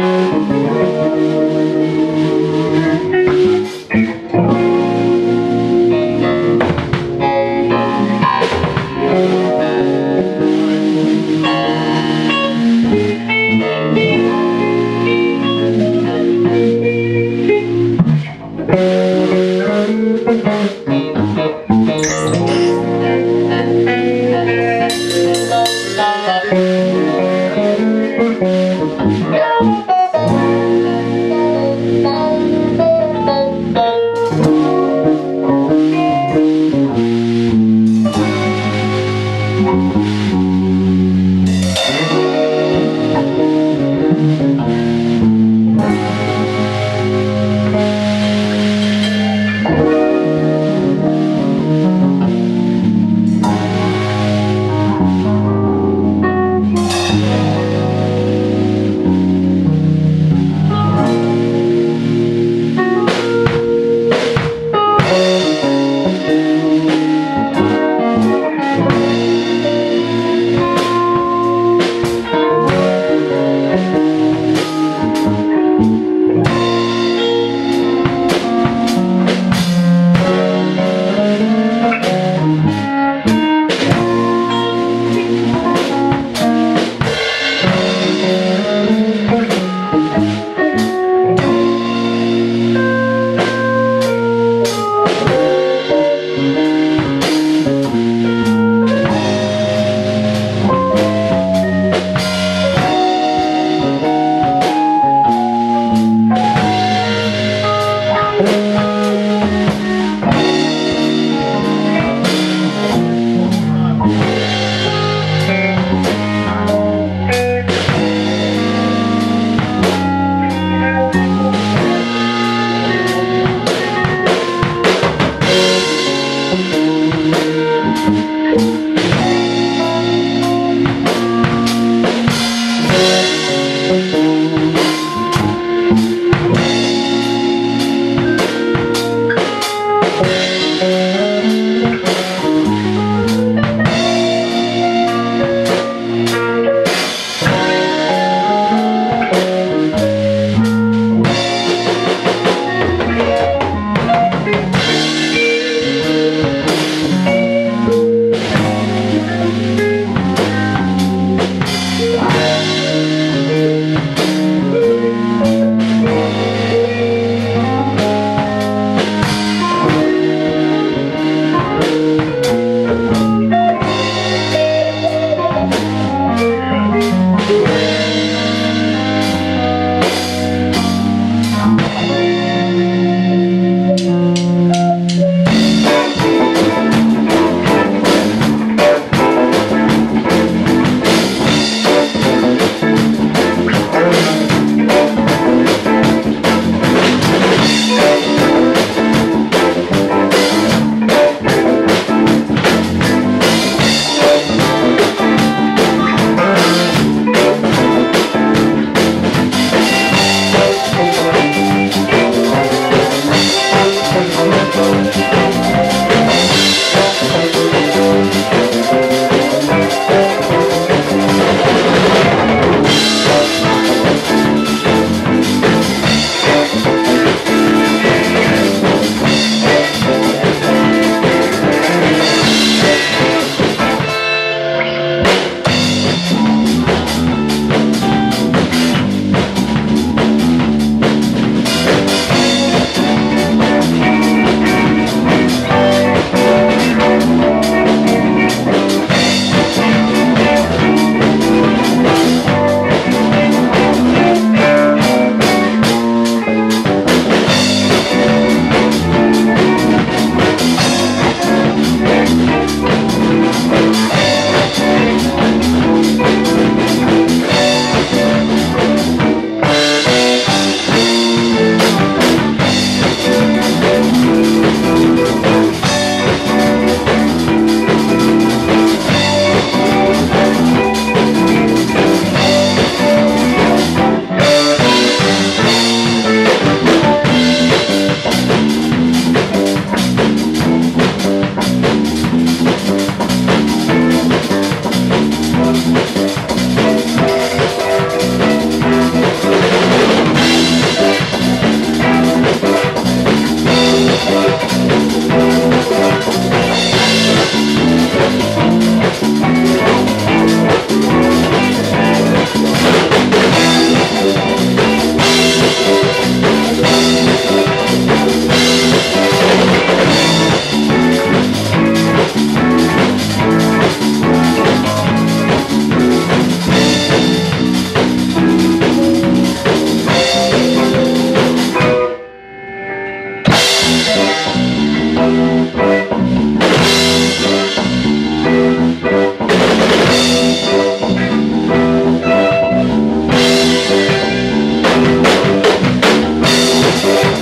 Música Thank